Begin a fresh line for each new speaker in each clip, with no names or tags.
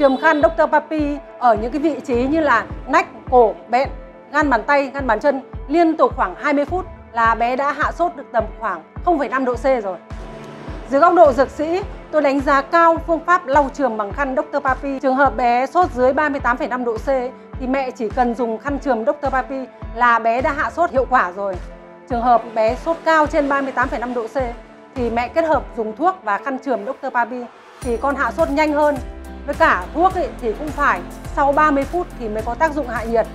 chườm khăn Dr. Papi ở những cái vị trí như là nách, cổ, bẹn, gan bàn tay, gan bàn chân liên tục khoảng 20 phút là bé đã hạ sốt được tầm khoảng 0,5 độ C rồi. Dưới góc độ dược sĩ, tôi đánh giá cao phương pháp lau chườm bằng khăn Dr. Papi. Trường hợp bé sốt dưới 38,5 độ C thì mẹ chỉ cần dùng khăn chườm Dr. Papi là bé đã hạ sốt hiệu quả rồi. Trường hợp bé sốt cao trên 38,5 độ C thì mẹ kết hợp dùng thuốc và khăn chườm Dr. Papi thì con hạ sốt nhanh hơn. Với cả thuốc ấy, thì cũng phải sau 30 phút thì mới có tác dụng hạ nhiệt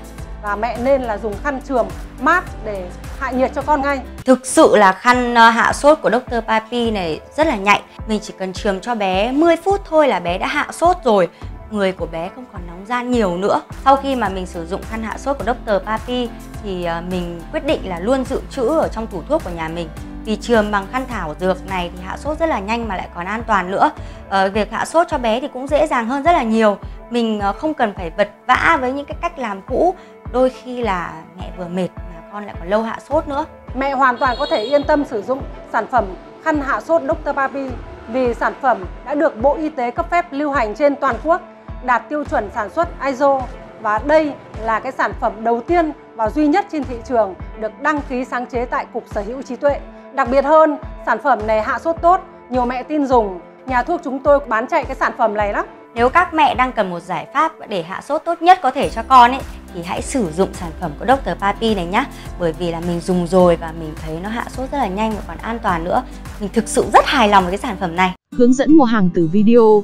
và mẹ nên là dùng khăn chườm mát để hạ nhiệt cho con ngay.
Thực sự là khăn ờ, hạ sốt của Dr. Papi này rất là nhạy. Mình chỉ cần chườm cho bé 10 phút thôi là bé đã hạ sốt rồi. Người của bé không còn nóng da nhiều nữa. Sau khi mà mình sử dụng khăn hạ sốt của Dr. Papi thì ờ, mình quyết định là luôn dự trữ ở trong tủ thuốc của nhà mình vì chườm bằng khăn thảo dược này thì hạ sốt rất là nhanh mà lại còn an toàn nữa ờ, việc hạ sốt cho bé thì cũng dễ dàng hơn rất là nhiều mình ờ, không cần phải vật vã với những cái cách làm cũ đôi khi là mẹ vừa mệt mà con lại còn lâu hạ sốt nữa
mẹ hoàn toàn có thể yên tâm sử dụng sản phẩm khăn hạ sốt Dr. Papi vì sản phẩm đã được Bộ Y tế cấp phép lưu hành trên toàn quốc đạt tiêu chuẩn sản xuất ISO và đây là cái sản phẩm đầu tiên và duy nhất trên thị trường được đăng ký sáng chế tại Cục Sở hữu trí tuệ. Đặc biệt hơn, sản phẩm này hạ sốt tốt, nhiều mẹ tin dùng. Nhà thuốc chúng tôi bán chạy cái sản phẩm này lắm.
Nếu các mẹ đang cần một giải pháp để hạ sốt tốt nhất có thể cho con ấy thì hãy sử dụng sản phẩm của Dr. Papi này nhé Bởi vì là mình dùng rồi và mình thấy nó hạ sốt rất là nhanh và còn an toàn nữa Mình thực sự rất hài lòng với cái sản phẩm này
Hướng dẫn mua hàng từ video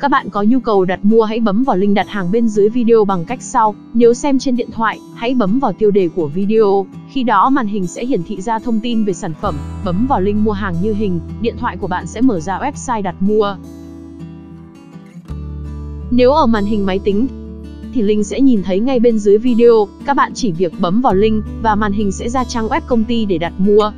các bạn có nhu cầu đặt mua hãy bấm vào link đặt hàng bên dưới video bằng cách sau. Nếu xem trên điện thoại, hãy bấm vào tiêu đề của video. Khi đó màn hình sẽ hiển thị ra thông tin về sản phẩm. Bấm vào link mua hàng như hình, điện thoại của bạn sẽ mở ra website đặt mua. Nếu ở màn hình máy tính thì link sẽ nhìn thấy ngay bên dưới video, các bạn chỉ việc bấm vào link và màn hình sẽ ra trang web công ty để đặt mua.